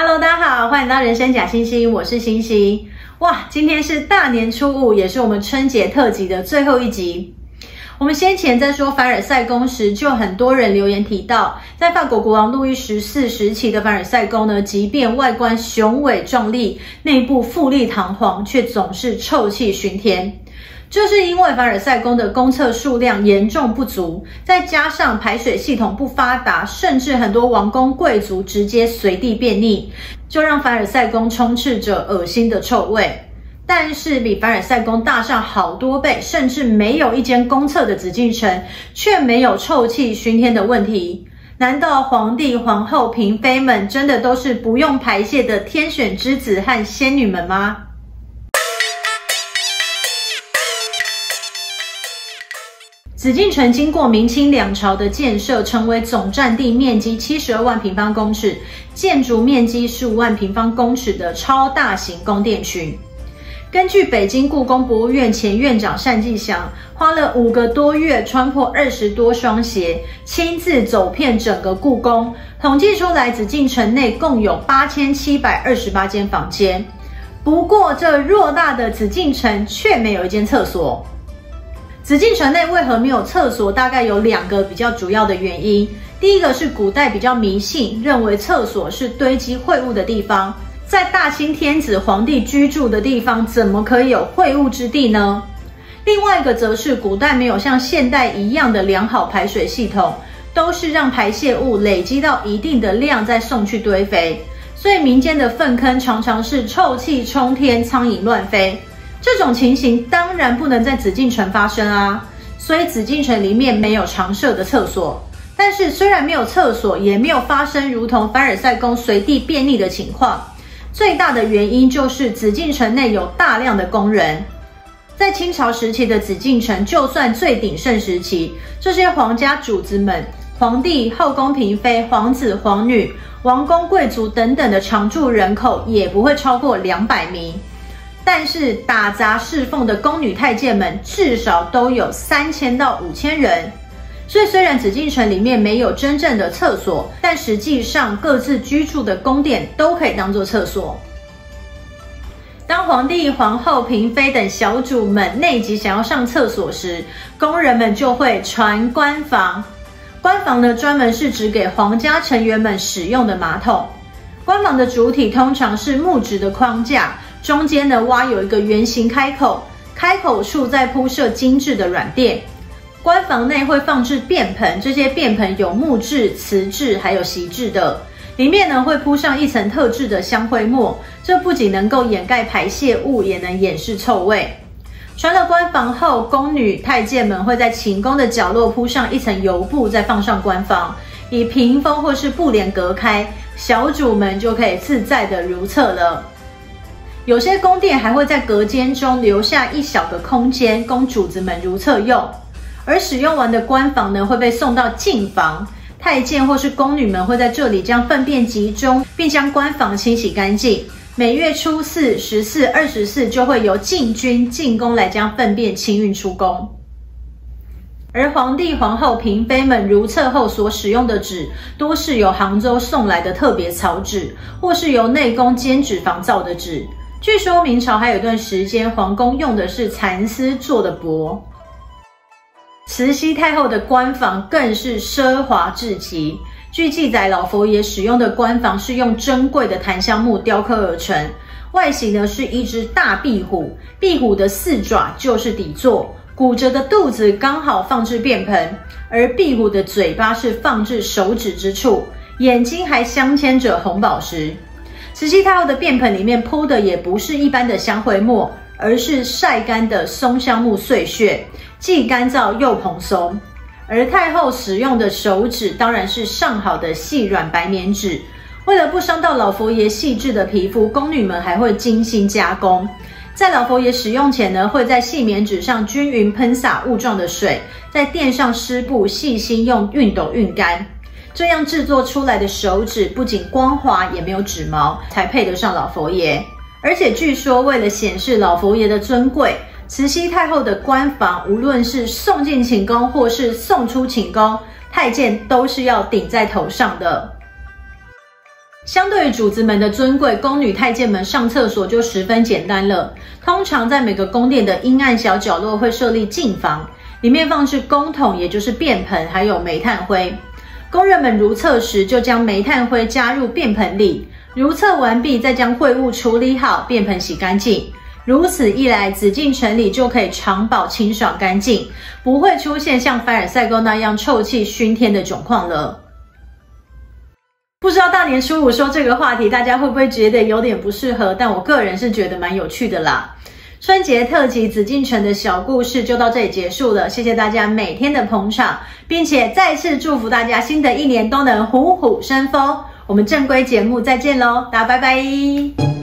Hello，大家好，欢迎到人生假星星，我是星星。哇，今天是大年初五，也是我们春节特辑的最后一集。我们先前在说凡尔赛宫时，就很多人留言提到，在法国国王路易十四时期的凡尔赛宫呢，即便外观雄伟壮丽，内部富丽堂皇，却总是臭气熏天。这是因为凡尔赛宫的公厕数量严重不足，再加上排水系统不发达，甚至很多王公贵族直接随地便溺，就让凡尔赛宫充斥着恶心的臭味。但是比凡尔赛宫大上好多倍，甚至没有一间公厕的紫禁城，却没有臭气熏天的问题。难道皇帝、皇后、嫔妃们真的都是不用排泄的天选之子和仙女们吗？紫禁城经过明清两朝的建设，成为总占地面积七十二万平方公尺、建筑面积十五万平方公尺的超大型宫殿群。根据北京故宫博物院前院长单霁翔，花了五个多月，穿破二十多双鞋，亲自走遍整个故宫，统计出来，紫禁城内共有八千七百二十八间房间。不过，这偌大的紫禁城却没有一间厕所。紫禁城内为何没有厕所？大概有两个比较主要的原因。第一个是古代比较迷信，认为厕所是堆积秽物的地方。在大清天子皇帝居住的地方，怎么可以有秽物之地呢？另外一个则是古代没有像现代一样的良好排水系统，都是让排泄物累积到一定的量再送去堆肥，所以民间的粪坑常常是臭气冲天、苍蝇乱飞。这种情形当然不能在紫禁城发生啊，所以紫禁城里面没有常设的厕所。但是虽然没有厕所，也没有发生如同凡尔赛宫随地便溺的情况。最大的原因就是紫禁城内有大量的工人。在清朝时期的紫禁城，就算最鼎盛时期，这些皇家主子们、皇帝、后宫嫔妃、皇子、皇女、王公贵族等等的常住人口，也不会超过两百名。但是打杂侍奉的宫女太监们，至少都有三千到五千人。所以，虽然紫禁城里面没有真正的厕所，但实际上各自居住的宫殿都可以当做厕所。当皇帝、皇后、嫔妃等小主们内急想要上厕所时，宫人们就会传官房。官房呢，专门是指给皇家成员们使用的马桶。官房的主体通常是木质的框架，中间呢挖有一个圆形开口，开口处再铺设精致的软垫。官房内会放置便盆，这些便盆有木质、瓷质，还有席制的。里面呢会铺上一层特制的香灰末，这不仅能够掩盖排泄物，也能掩饰臭味。传了官房后，宫女太监们会在寝宫的角落铺上一层油布，再放上官房，以屏风或是布帘隔开，小主们就可以自在的如厕了。有些宫殿还会在隔间中留下一小个空间，供主子们如厕用。而使用完的官房呢，会被送到禁房，太监或是宫女们会在这里将粪便集中，并将官房清洗干净。每月初四、十四、二十四就会由禁军进宫来将粪便清运出宫。而皇帝、皇后、嫔妃们如厕后所使用的纸，多是由杭州送来的特别草纸，或是由内宫监纸房造的纸。据说明朝还有一段时间，皇宫用的是蚕丝做的帛。慈禧太后的官房更是奢华至极。据记载，老佛爷使用的官房是用珍贵的檀香木雕刻而成，外形呢是一只大壁虎，壁虎的四爪就是底座，骨折的肚子刚好放置便盆，而壁虎的嘴巴是放置手指之处，眼睛还镶嵌着红宝石。慈禧太后的便盆里面铺的也不是一般的香灰末。而是晒干的松香木碎屑，既干燥又蓬松。而太后使用的手纸当然是上好的细软白棉纸。为了不伤到老佛爷细致的皮肤，宫女们还会精心加工。在老佛爷使用前呢，会在细棉纸上均匀喷洒雾状的水，再垫上湿布，细心用熨斗熨干。这样制作出来的手指不仅光滑，也没有纸毛，才配得上老佛爷。而且据说，为了显示老佛爷的尊贵，慈禧太后的官房无论是送进寝宫或是送出寝宫，太监都是要顶在头上的。相对于主子们的尊贵，宫女太监们上厕所就十分简单了。通常在每个宫殿的阴暗小角落会设立净房，里面放置公桶，也就是便盆，还有煤炭灰。工人们如厕时，就将煤炭灰加入便盆里，如厕完毕，再将秽物处理好，便盆洗干净。如此一来，紫禁城里就可以长保清爽干净，不会出现像凡尔赛宫那样臭气熏天的窘况了。不知道大年初五说这个话题，大家会不会觉得有点不适合？但我个人是觉得蛮有趣的啦。春节特辑紫禁城的小故事就到这里结束了，谢谢大家每天的捧场，并且再次祝福大家新的一年都能虎虎生风。我们正规节目再见喽，大家拜拜。